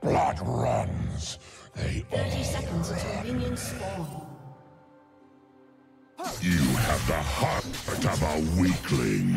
Blood runs. They 30 seconds until minions spawn. You have the heart of a weakling.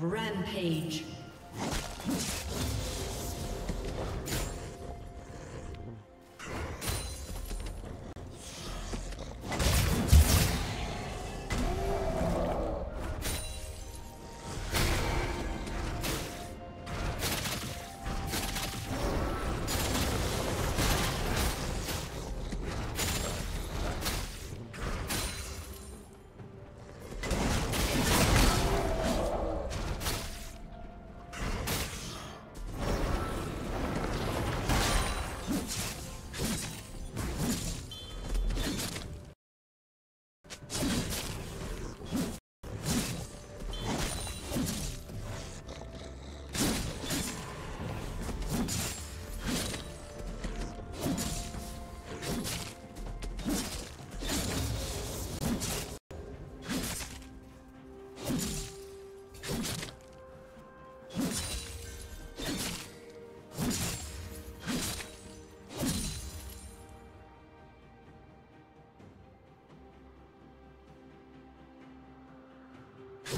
Rampage.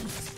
Shoot!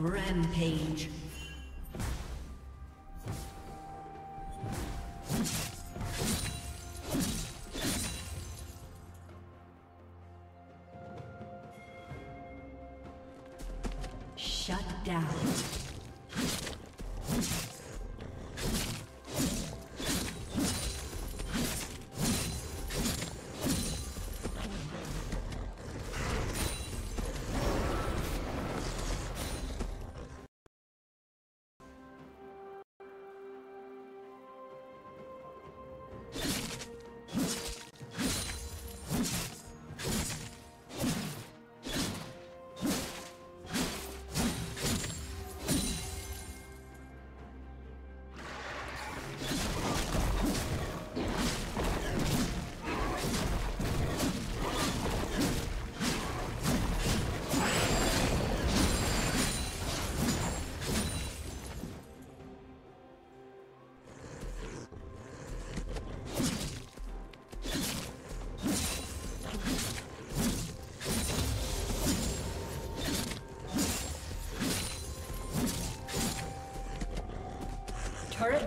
Rampage.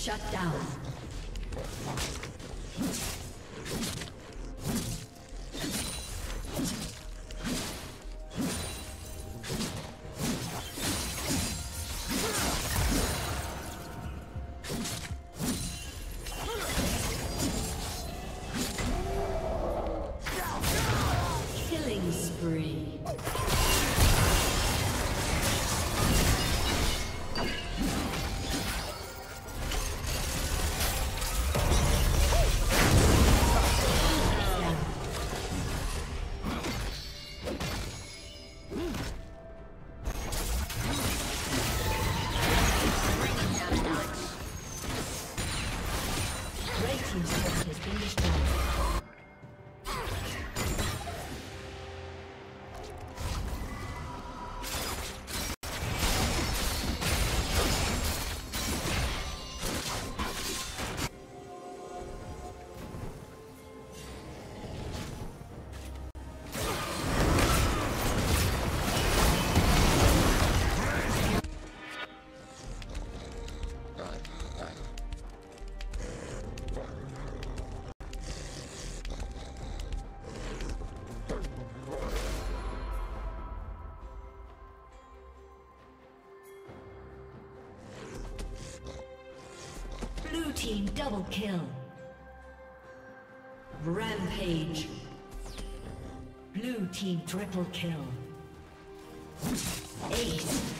Shut down. Team double kill. Rampage. Blue team triple kill. Ace.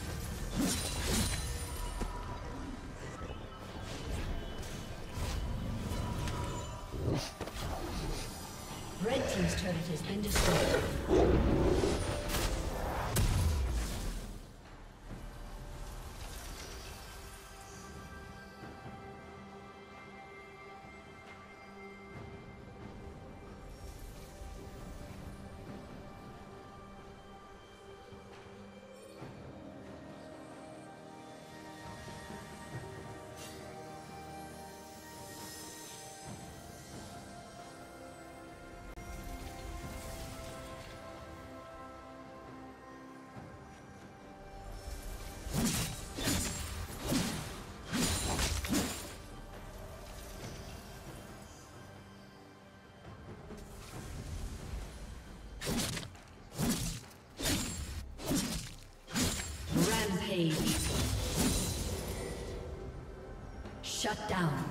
Shut down.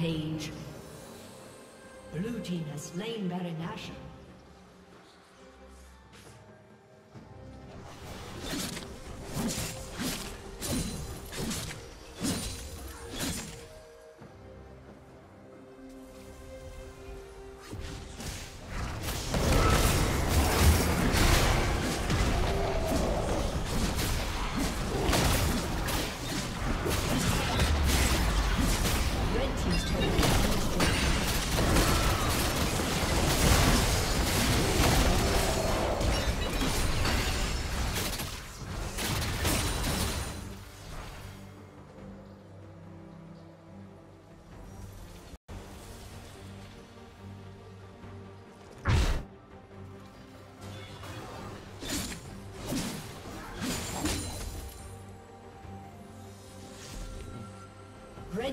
Rampage. Blue team has slain Baron Nashor.